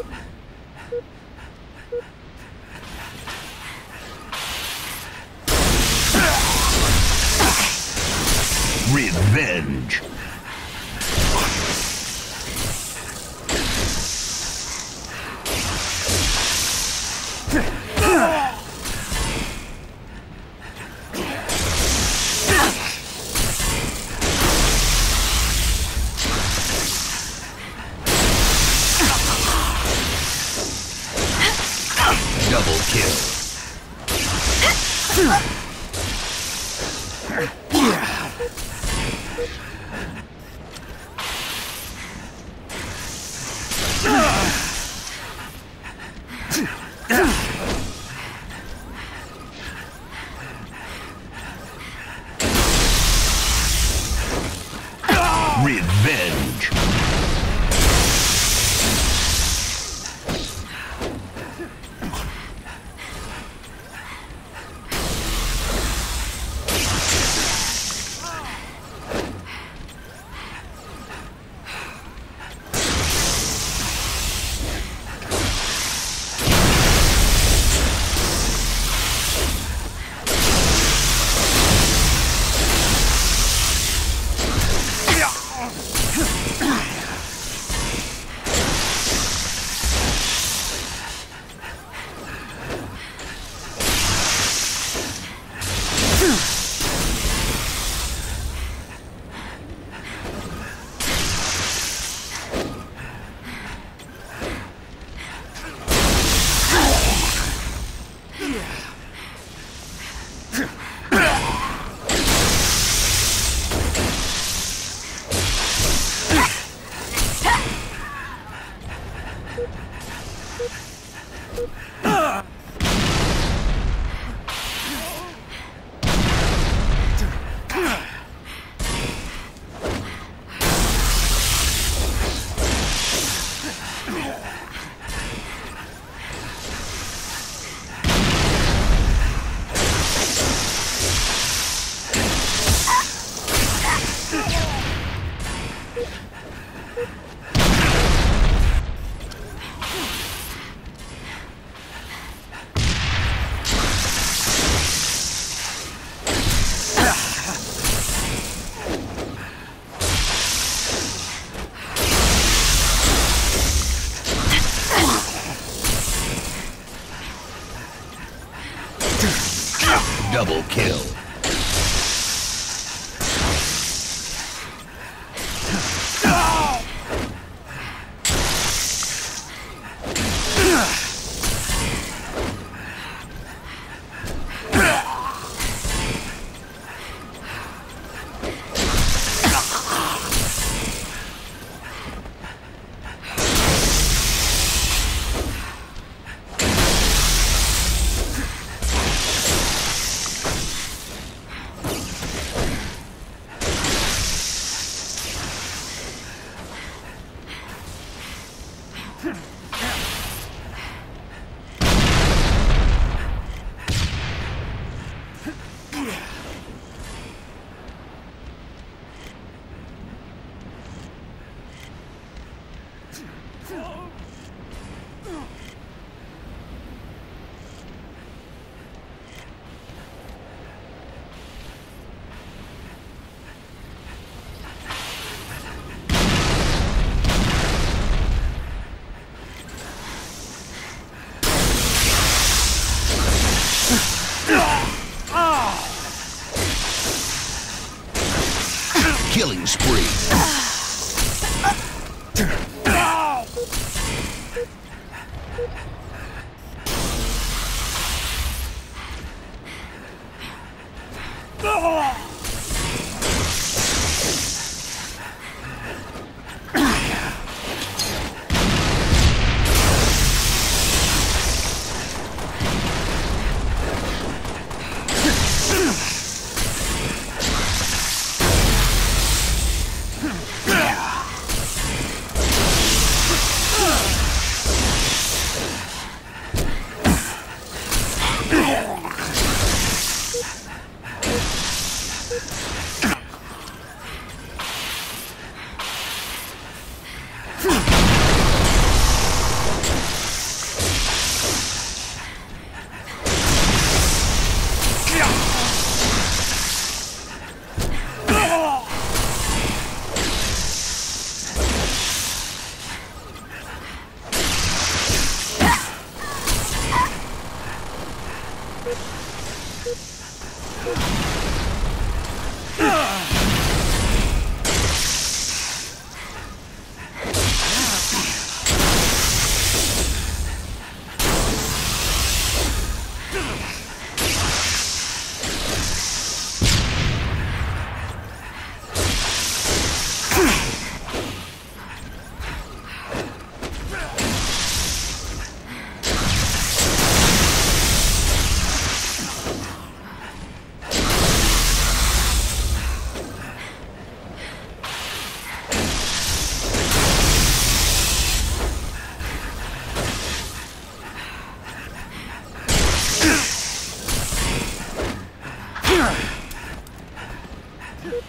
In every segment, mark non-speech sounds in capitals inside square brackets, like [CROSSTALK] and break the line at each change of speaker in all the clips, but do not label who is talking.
Thank you. Ah! Double kill. Killing spree. Yeah. [LAUGHS]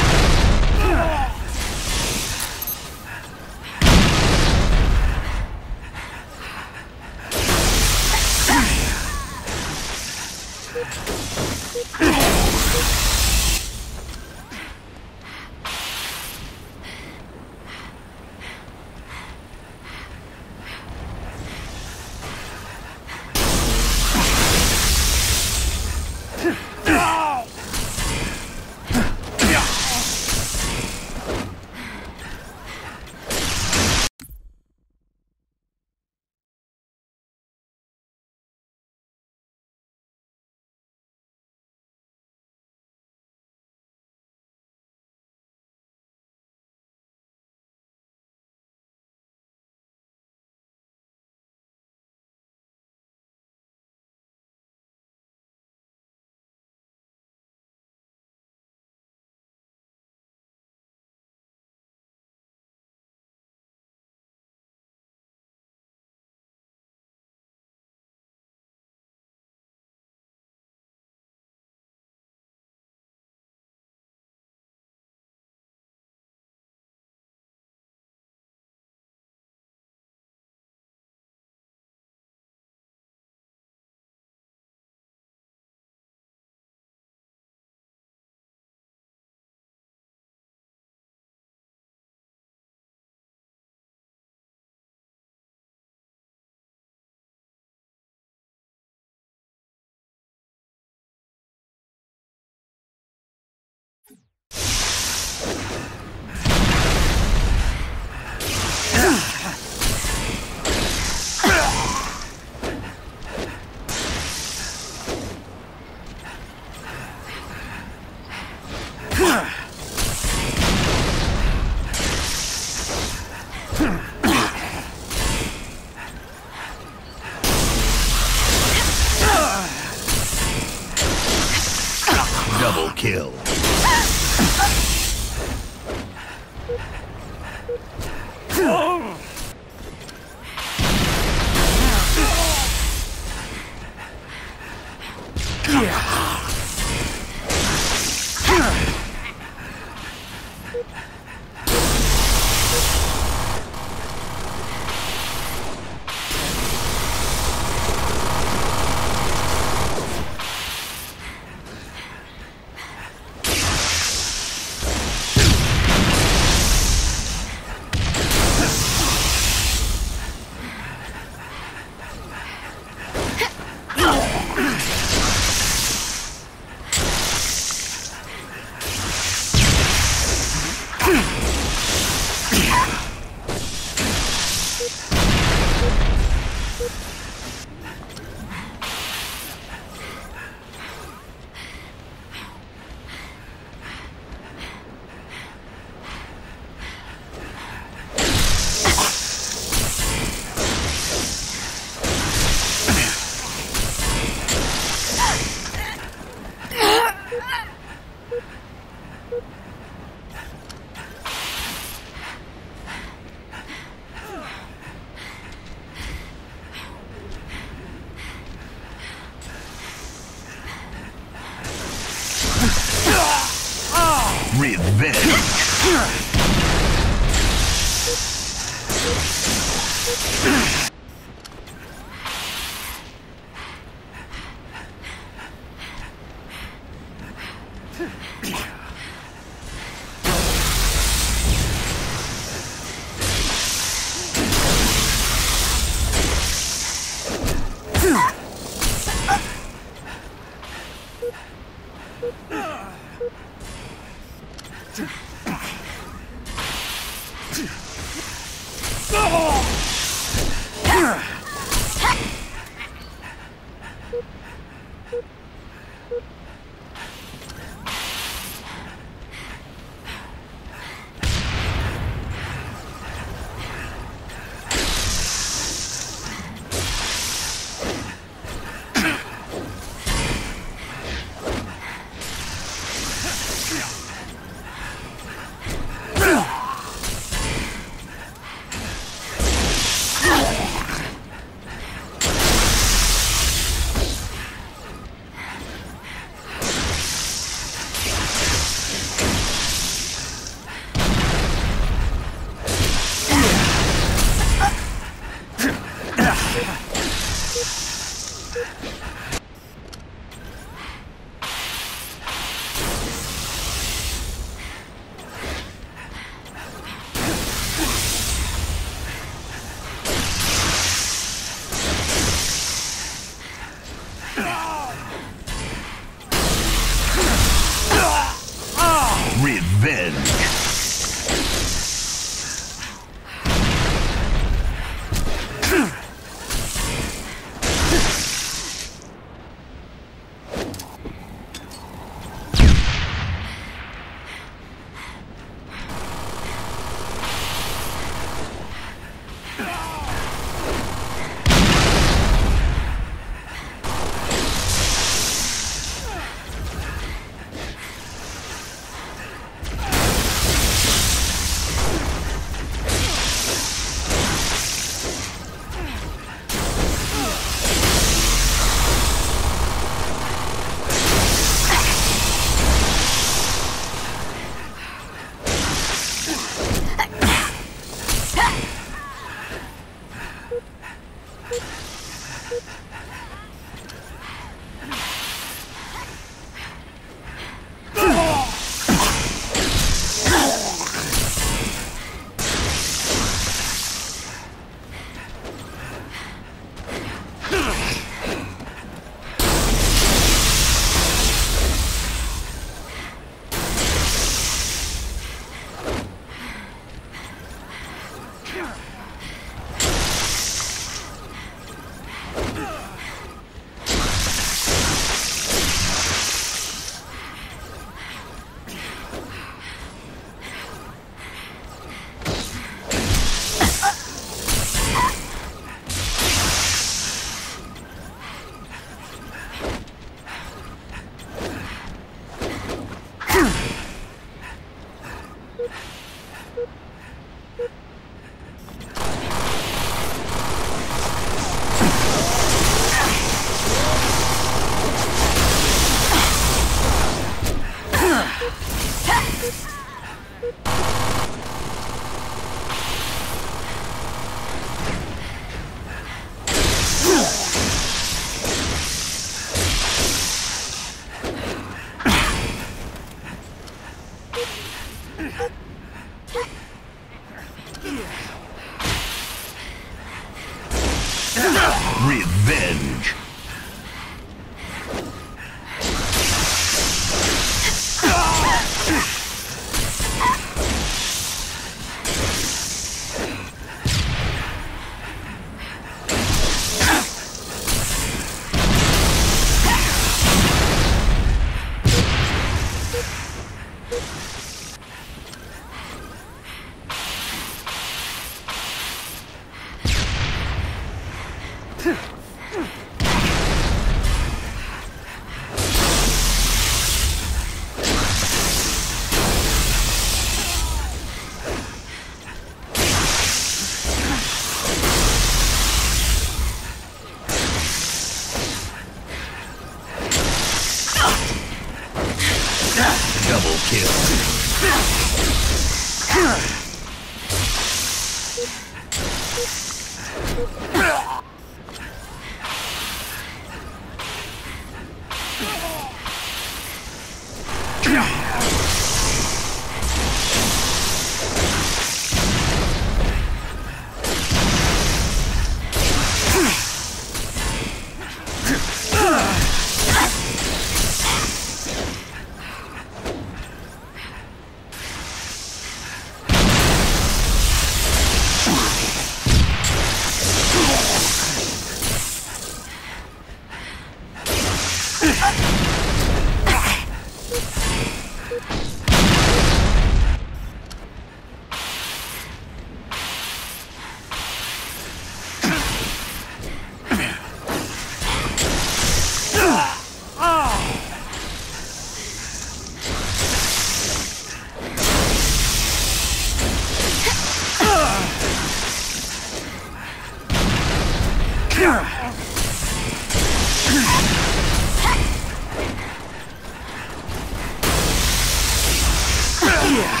Yeah.